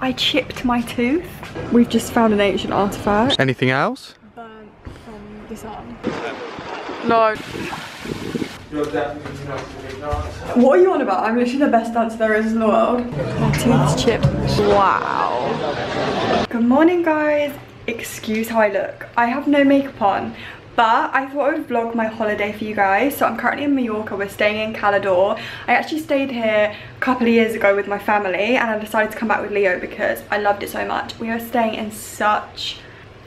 I chipped my tooth. We've just found an ancient artifact. Anything else? Burnt from the sun. No. What are you on about? I'm literally the best dancer there is in the world. My tooth's chipped. Wow. Good morning guys. Excuse how I look. I have no makeup on. But I thought I would vlog my holiday for you guys. So I'm currently in Mallorca. We're staying in Cala D'or. I actually stayed here a couple of years ago with my family. And I decided to come back with Leo because I loved it so much. We are staying in such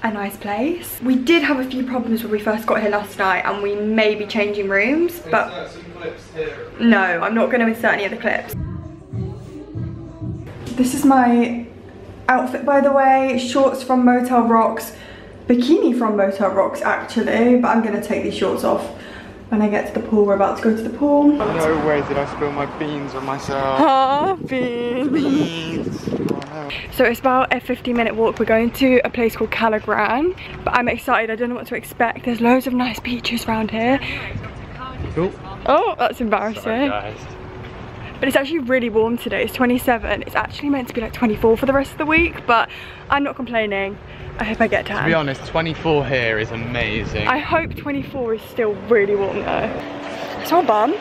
a nice place. We did have a few problems when we first got here last night and we may be changing rooms, but no, I'm not going to insert any of the clips. This is my outfit by the way, shorts from Motel Rocks, bikini from Motel Rocks actually, but I'm going to take these shorts off when I get to the pool. We're about to go to the pool. No way did I spill my beans on myself. Ah, beans. Beans. So it's about a 15 minute walk. We're going to a place called Cala Gran, but I'm excited. I don't know what to expect. There's loads of nice beaches around here. Cool. Oh, that's embarrassing. Sorry. But it's actually really warm today. It's 27. It's actually meant to be like 24 for the rest of the week, but I'm not complaining. I hope I get tan. To be honest, 24 here is amazing. I hope 24 is still really warm though. It's my bum.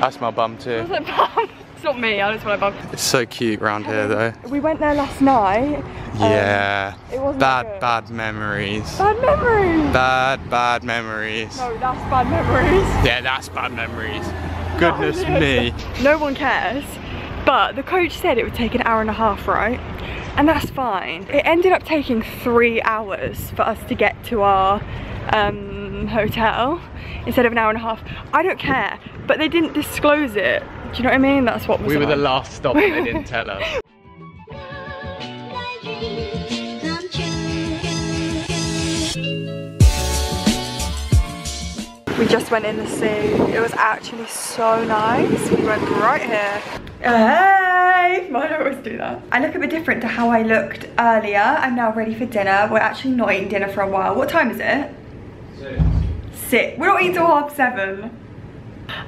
That's my bum too. It's my bum. It's not me, I just want my bum. It's so cute round here though. We went there last night. Um, yeah. it wasn't bad, bad memories. Bad memories. Bad, bad memories. No, that's bad memories. Yeah, that's bad memories. Goodness me. No one cares. But the coach said it would take an hour and a half, right? And that's fine. It ended up taking three hours for us to get to our um, hotel instead of an hour and a half. I don't care, but they didn't disclose it. Do you know what I mean? That's what was We were the last stop and they didn't tell us. We just went in the sea. It was actually so nice. We went right here. Hey! I always do that. I look a bit different to how I looked earlier. I'm now ready for dinner. We're actually not eating dinner for a while. What time is it? Six. We're not eating till half seven.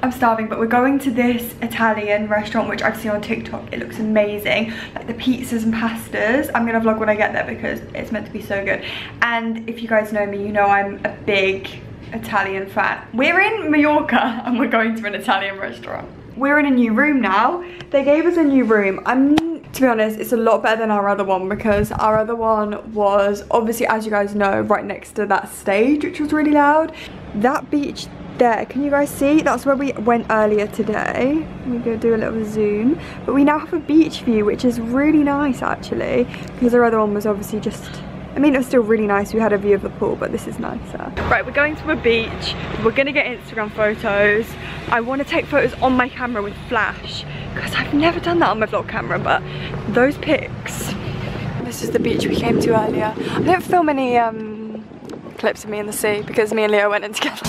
I'm starving, but we're going to this Italian restaurant, which I've seen on TikTok. It looks amazing. Like the pizzas and pastas. I'm gonna vlog when I get there because it's meant to be so good. And if you guys know me, you know I'm a big Italian fat. We're in Mallorca and we're going to an Italian restaurant. We're in a new room now. They gave us a new room. I'm, to be honest, it's a lot better than our other one because our other one was obviously, as you guys know, right next to that stage, which was really loud. That beach there, can you guys see? That's where we went earlier today. We go do a little zoom. But we now have a beach view, which is really nice actually, because our other one was obviously just I mean, it was still really nice. We had a view of the pool, but this is nicer. Right, we're going to a beach. We're gonna get Instagram photos. I wanna take photos on my camera with flash because I've never done that on my vlog camera, but those pics. This is the beach we came to earlier. I don't film any um, clips of me in the sea because me and Leo went in together.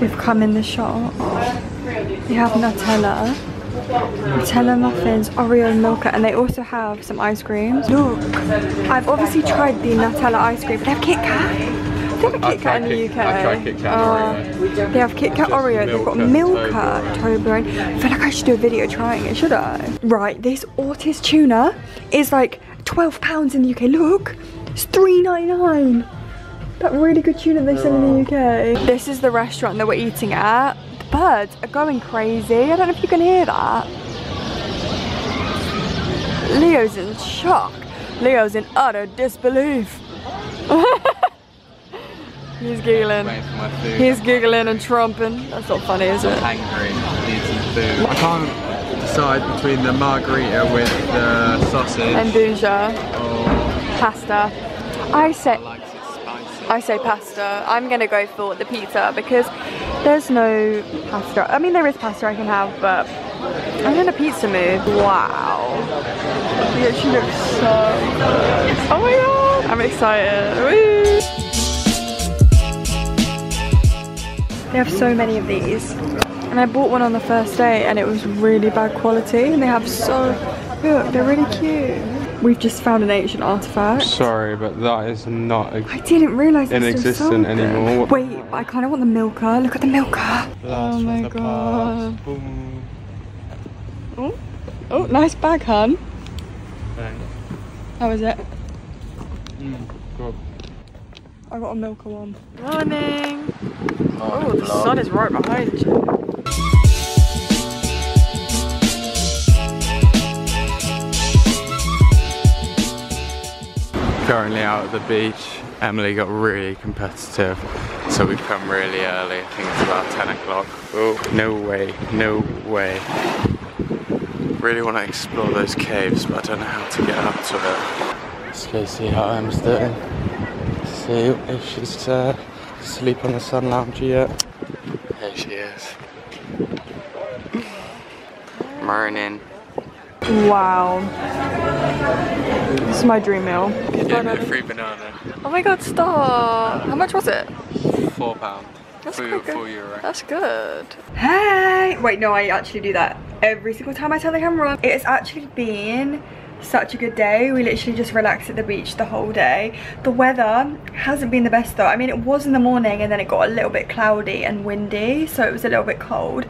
We've come in the shop. They have Nutella, Nutella muffins, Oreo Milka, and they also have some ice creams. Look, I've obviously tried the Nutella ice cream, but they have Kit Kat. They have a Kit Kat in the UK. I tried Kit Kat Uh, They have Kit Kat Oreo, they've got Milka, Toblerone. I feel like I should do a video trying it, should I? Right, this Ortiz tuna is like 12 pounds in the UK. Look, it's 3.99. That really good tuna they sell in the UK. This is the restaurant that we're eating at. The birds are going crazy. I don't know if you can hear that. Leo's in shock. Leo's in utter disbelief. He's giggling. Waiting for my food. He's giggling and trumping. That's not funny, is it? hungry. Need some food. I can't decide between the margarita with the sausage And Bunja, or pasta. I say likes it spicy. I say pasta. I'm gonna go for the pizza because there's no pasta. I mean, there is pasta I can have, but I'm in a pizza mood. Wow. Yeah, she looks so good. Oh my god. I'm excited. Woo. They have so many of these. And I bought one on the first day and it was really bad quality. And they have so, look, they're really cute. We've just found an ancient artifact. Sorry, but that is not I didn't realise it was still inexistent sold anymore. Wait, I kind of want the Milka. Look at the Milka. Blast Oh my God. Oh, oh, nice bag, hun. Bang. How is it? Mm, good. I got a Milka one. Morning. Oh, the sun is right behind you. Currently out at the beach. Emily got really competitive, so we've come really early. I think it's about 10 o'clock. Oh, no way, no way. Really want to explore those caves, but I don't know how to get up to it. Let's go see how Em's doing. See if she's uh, asleep on the sun lounge yet. There she is. Morning. Wow. This is my dream meal. Getting a free banana. Oh my god, stop. How much was it? Four pound. That's Four, good. four euro. That's good. Hey! Wait, no, I actually do that every single time I turn the camera on. It has actually been such a good day. We literally just relaxed at the beach the whole day. The weather hasn't been the best though. I mean, it was in the morning and then it got a little bit cloudy and windy, so it was a little bit cold.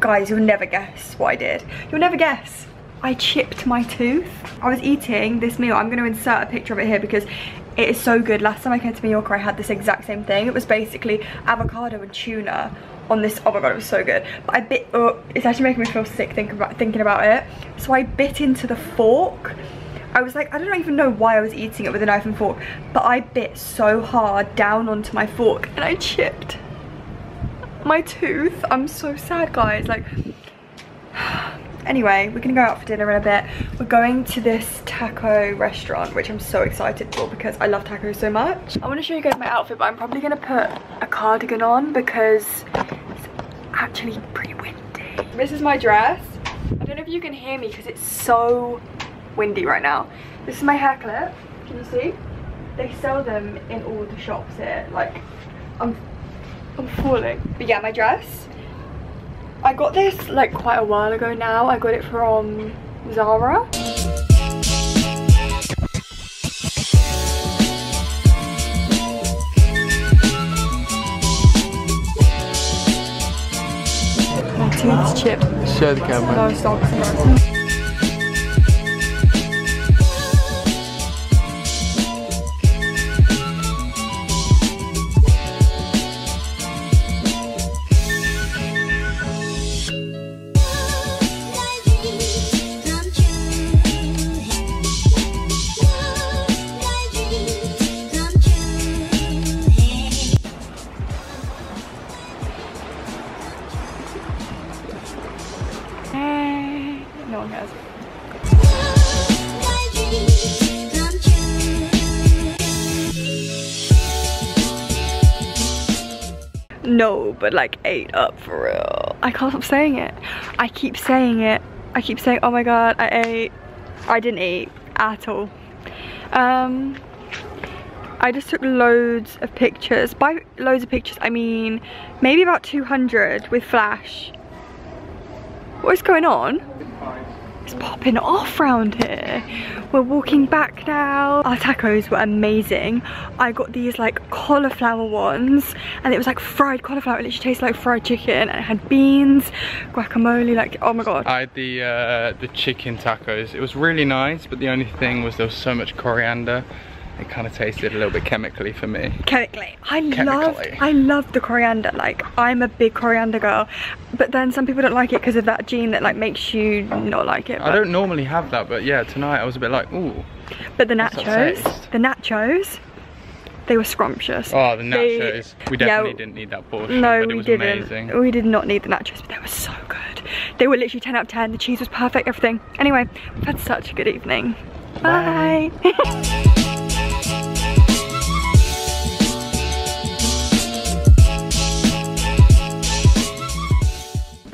Guys, you'll never guess what I did. You'll never guess. I chipped my tooth. I was eating this meal. I'm going to insert a picture of it here because it is so good. Last time I came to Mallorca, I had this exact same thing. It was basically avocado and tuna on this. Oh my god, it was so good. But I bit. Oh, it's actually making me feel sick about thinking about it. So I bit into the fork. I was like, I don't even know why I was eating it with a knife and fork, but I bit so hard down onto my fork and I chipped my tooth. I'm so sad, guys. Like. Anyway, we're gonna go out for dinner in a bit. We're going to this taco restaurant, which I'm so excited for because I love tacos so much. I wanna show you guys my outfit, but I'm probably gonna put a cardigan on because it's actually pretty windy. This is my dress. I don't know if you can hear me because it's so windy right now. This is my hair clip. Can you see? They sell them in all the shops here. Like, I'm, I'm falling. But yeah, my dress. I got this like quite a while ago now. I got it from Zara. My tooth's chipped. Show the camera. No, stop. No, but like ate up for real. I can't stop saying it. I keep saying it. I keep saying, oh my god, I ate. I didn't eat at all. Um, I just took loads of pictures. By loads of pictures, I mean maybe about 200 with flash. What is going on? It's popping off round here. We're walking back now. Our tacos were amazing. I got these like cauliflower ones and it was like fried cauliflower. It literally tasted like fried chicken and it had beans, guacamole, like oh my god. I had the uh, the chicken tacos. It was really nice, but the only thing was there was so much coriander. It kind of tasted a little bit chemically for me. chemically. I love I love the coriander. Like I'm a big coriander girl. But then some people don't like it because of that gene that like makes you not like it. I don't normally have that, but yeah, tonight I was a bit like, ooh. But the nachos, the nachos, they were scrumptious. Oh, the They- nachos. we yeah, definitely didn't need that portion, No, but it we was didn't. amazing. We did not need the nachos, but they were so good. They were literally 10 out of 10. The cheese was perfect, everything. Anyway, we've had such a good evening. Bye. Bye.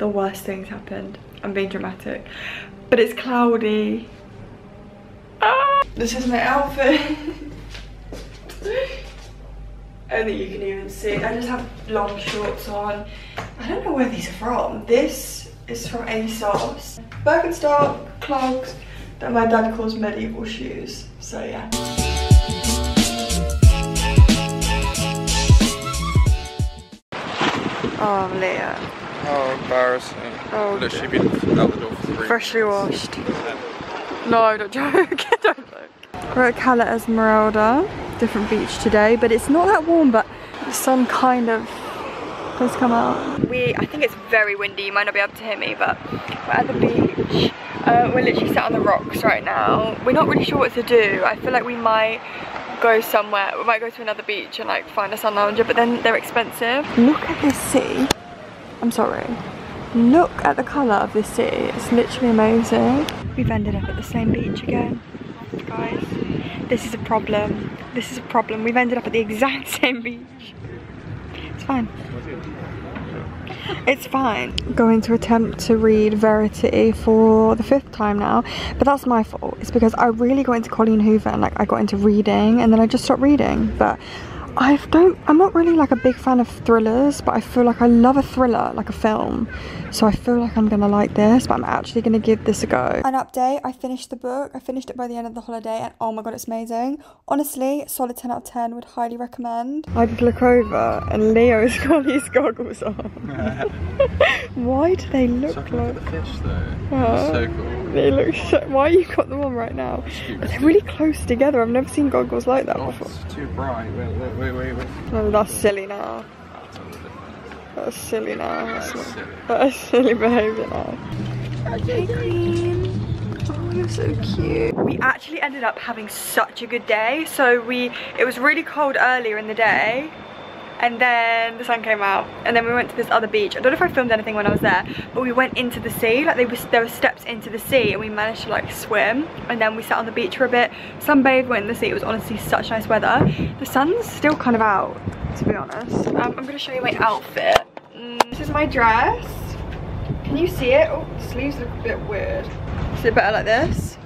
the worst things happened. I'm being dramatic. But it's cloudy. Ah! This is my outfit. I don't think you can even see. I just have long shorts on. I don't know where these are from. This is from ASOS. Birkenstock, clogs, that my dad calls medieval shoes. So yeah. Oh, Leah. Oh, embarrassing. Oh, Literally been out the door for three Freshly washed. No, don't joke. don't joke. We're at Cala Esmeralda, different beach today, but it's not that warm, but the sun kind of has come out. We, I think it's very windy, you might not be able to hear me, but we're at the beach. Uh, we're literally sat on the rocks right now. We're not really sure what to do. I feel like we might go somewhere, we might go to another beach and like find a sun lounger, but then they're expensive. Look at this sea. I'm sorry. Look at the colour of this city, It's literally amazing. We've ended up at the same beach again, guys. This is a problem. This is a problem. We've ended up at the exact same beach. It's fine. It's fine. Going to attempt to read Verity for the fifth time now, but that's my fault. It's because I really got into Colleen Hoover and like I got into reading and then I just stopped reading. But I don't, I'm not really like a big fan of thrillers, but I feel like I love a thriller, like a film. So I feel like I'm gonna like this, but I'm actually gonna give this a go. An update, I finished the book. I finished it by the end of the holiday and oh my god, it's amazing. Honestly, solid 10 out of 10, would highly recommend. I just look over and Leo's got his goggles on. Why do they look Sucking like... for the fish though. Oh. so cool. They look so... Why you got them on right now? They're really close together. I've never seen goggles like that Oh, before. it's too bright. Wait, wait, wait, wait. wait. No, that's silly now. That's silly now. That's, That's silly. that's silly behaviour now. Okay, Queen. Oh, you're so cute. We actually ended up having such a good day. So we, it was really cold earlier in the day. And then the sun came out, and then we went to this other beach. I don't know if I filmed anything when I was there, but we went into the sea. Like was, there were steps into the sea, and we managed to like swim. And then we sat on the beach for a bit, sunbathed, went in the sea. It was honestly such nice weather. The sun's still kind of out, to be honest. Um, I'm gonna show you my outfit. Mm, this is my dress. Can you see it? Oh, the sleeves look a bit weird. Is it better like this?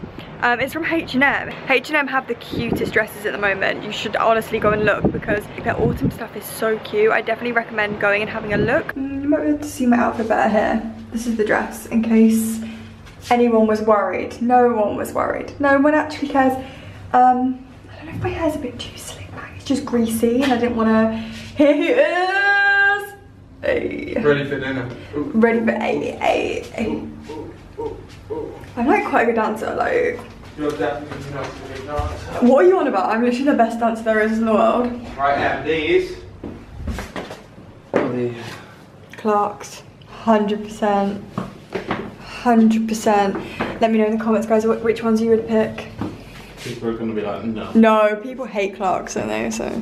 Um, it's from H&M. H&M have the cutest dresses at the moment. You should honestly go and look because their autumn stuff is so cute. I definitely recommend going and having a look. Mm, you might be able to see my outfit better here. This is the dress in case anyone was worried. No one was worried. No one actually cares. Um, I don't know if my hair's a bit too slick back. It's just greasy and I didn't want to... Here he is! Hey. Ready for dinner. Ooh. Ready for a, a, a. I'm like quite a good dancer, like. You're definitely not a good dancer. What are you on about? I'm literally the best dancer there is in the world. Right now, these. are the Clarks, 100%. 100%. Let me know in the comments, guys, wh- which ones you would pick. people are gonna be like, no. No, people hate Clarks, don't they? So.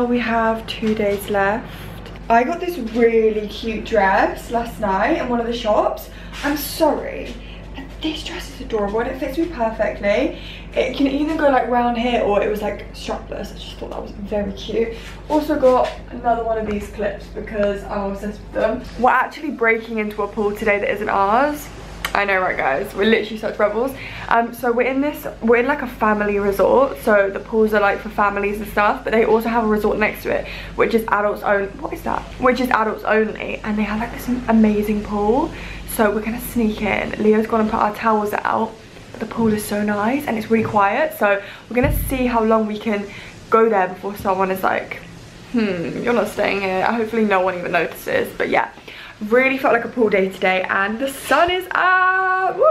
Now, we have two days left. I got this really cute dress last night in one of the shops. I'm sorry, but this dress is adorable and it fits me perfectly. It can either go like round here or it was like strapless. I just thought that was very cute. Also got another one of these clips because I'm obsessed with them. We're actually breaking into a pool today that isn't ours. I know right guys, we're literally such rebels. Um, so we're in this, we're in like a family resort. So the pools are like for families and stuff, but they also have a resort next to it, which is adults only, what is that? Which is adults only. And they have like this amazing pool. So we're gonna sneak in. Leo's gonna put our towels out, the pool is so nice and it's really quiet. So we're gonna see how long we can go there before someone is like, hmm, you're not staying here. Hopefully no one even notices, but yeah. Really felt like a pool day today and the sun is up! Woo!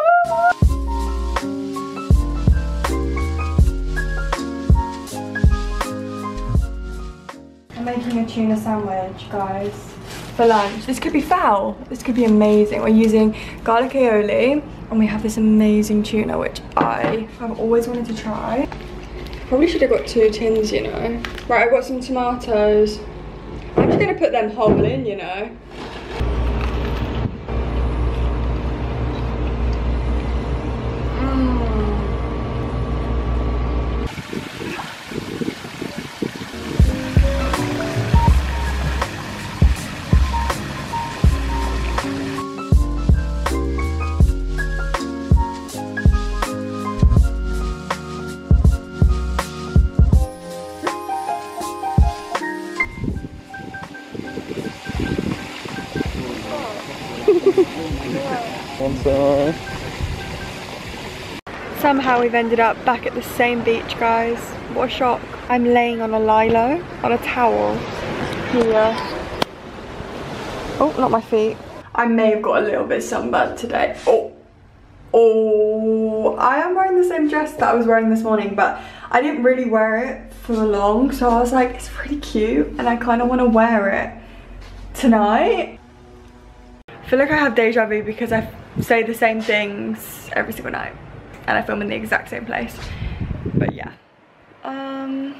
I'm making a tuna sandwich, guys, for lunch. This could be foul. This could be amazing. We're using garlic aioli and we have this amazing tuna, which I have always wanted to try. Probably should have got two tins, you know. Right, I've got some tomatoes. I'm just gonna put them whole in, you know. Somehow we've ended up back at the same beach, guys. What a shock. I'm laying on a lilo, on a towel, here. Oh, not my feet. I may have got a little bit sunburned today. Oh, oh, I am wearing the same dress that I was wearing this morning, but I didn't really wear it for long, so I was like, it's pretty cute, and I kind of want to wear it tonight. I feel like I have deja vu because I say the same things every single night, and I film in the exact same place. But yeah, um,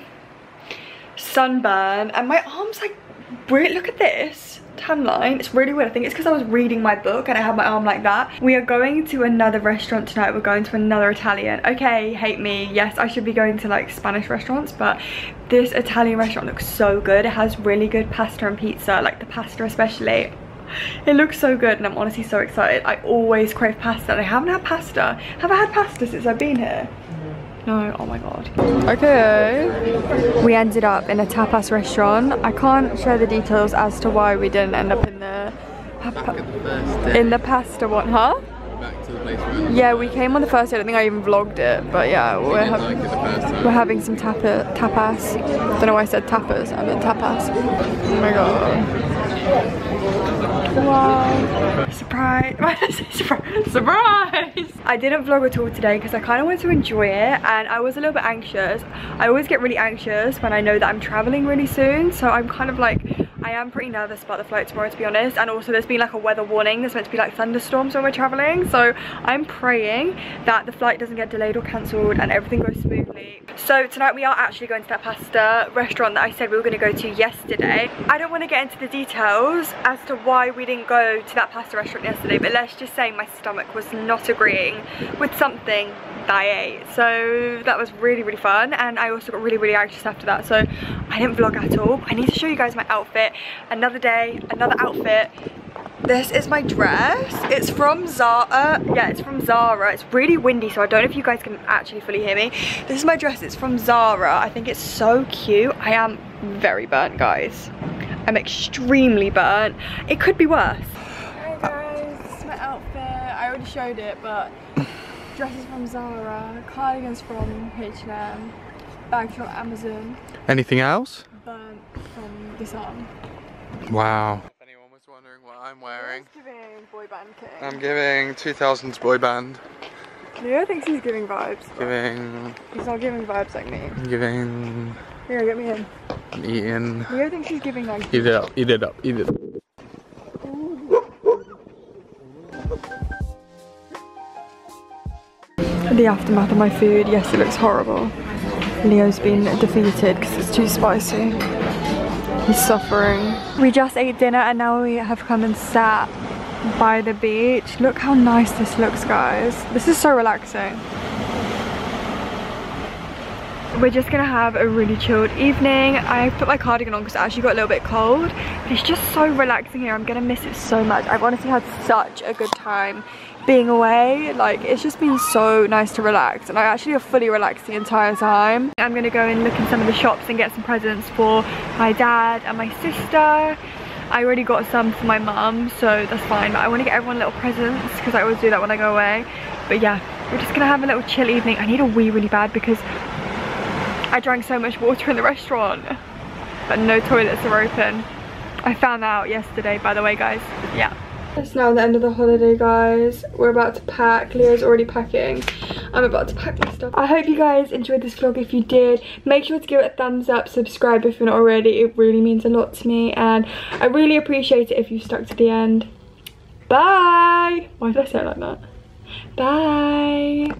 sunburn, and my arms like, really, look at this tan line. It's really weird. I think it's because I was reading my book and I had my arm like that. We are going to another restaurant tonight. We're going to another Italian. Okay, hate me. Yes, I should be going to like Spanish restaurants, but this Italian restaurant looks so good. It has really good pasta and pizza, like the pasta especially. It looks so good and I'm honestly so excited. I always crave pasta and I haven't had pasta. Have I had pasta since I've been here? No, oh my god. Okay. We ended up in a tapas restaurant. I can't share the details as to why we didn't end up in the in the pasta one, huh? Yeah, we came on the first day. I don't think I even vlogged it, but yeah, we're, ha like we're having some tapa tapas. I don't know why I said tapas. I meant tapas. Oh my god. Wow. Surprise. surprise. Surprise. I didn't vlog at all today because I kind of wanted to enjoy it and I was a little bit anxious. I always get really anxious when I know that I'm traveling really soon. So I'm kind of like, I am pretty nervous about the flight tomorrow to be honest. And also there's been like a weather warning. There's meant to be like thunderstorms when we're traveling. So I'm praying that the flight doesn't get delayed or cancelled and everything goes smoothly. So tonight we are actually going to that pasta restaurant that I said we were going to go to yesterday. I don't want to get into the details as to why we didn't go to that pasta restaurant yesterday, but let's just say my stomach was not agreeing with something that I ate. So that was really, really fun. And I also got really, really anxious after that. So I didn't vlog at all. I need to show you guys my outfit. Another day, another outfit. This is my dress. It's from Zara. Yeah, it's from Zara. It's really windy, so I don't know if you guys can actually fully hear me. This is my dress. It's from Zara. I think it's so cute. I am very burnt, guys. I'm extremely burnt. It could be worse. Hey guys, this is my outfit. I already showed it, but dresses from Zara, cardigans from H&M, bags from Amazon. Anything else? Burnt from this arm. Wow. If anyone was wondering what I'm wearing. giving boy band king. I'm giving 2000s boy band. Leo thinks he's giving vibes. Giving... He's not giving vibes like me. I'm giving... Here, get me in. I'm eating. Leo thinks he's giving like... Eat it up, eat it up, eat it up. The aftermath of my food, yes it looks horrible. Leo's been defeated because it's too spicy. He's suffering. We just ate dinner and now we have come and sat by the beach. Look how nice this looks guys. This is so relaxing. We're just gonna have a really chilled evening. I put my cardigan on because it actually got a little bit cold. It's just so relaxing here. I'm gonna miss it so much. I've honestly had such a good time being away. Like, it's just been so nice to relax. And I actually have fully relaxed the entire time. I'm gonna go and look in some of the shops and get some presents for my dad and my sister. I already got some for my mum, so that's fine. But I want to get everyone little presents because I always do that when I go away. But yeah, we're just gonna have a little chill evening. I need a wee really bad because I drank so much water in the restaurant, but no toilets are open. I found that out yesterday, by the way, guys. Yeah. It's now the end of the holiday, guys. We're about to pack. Leo's already packing. I'm about to pack my stuff. I hope you guys enjoyed this vlog. If you did, make sure to give it a thumbs up. Subscribe if you're not already. It really means a lot to me. And I really appreciate it if you stuck to the end. Bye! Why did I say it like that? Bye!